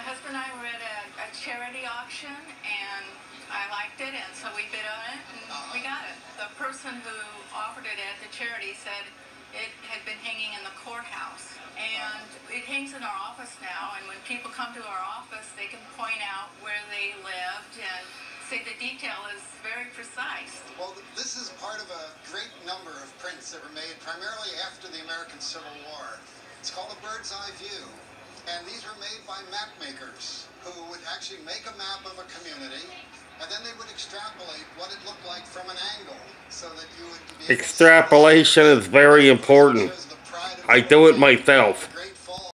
and I were at a, a charity auction and I liked it and so we bid on it and we uh-huh. got it. The person who offered it at the charity said it had been hanging in the courthouse and uh-huh. it hangs in our office now and when people come to our office they can point out where they lived and say the detail is very precise. Well, this is part of a great number of prints that were made primarily after the American Civil War. It's called a bird's eye view. And these were made by map makers who would actually make a map of a community and then they would extrapolate what it looked like from an angle so that you would be able to see- Extrapolation is very important. Shows the pride of I do it myself.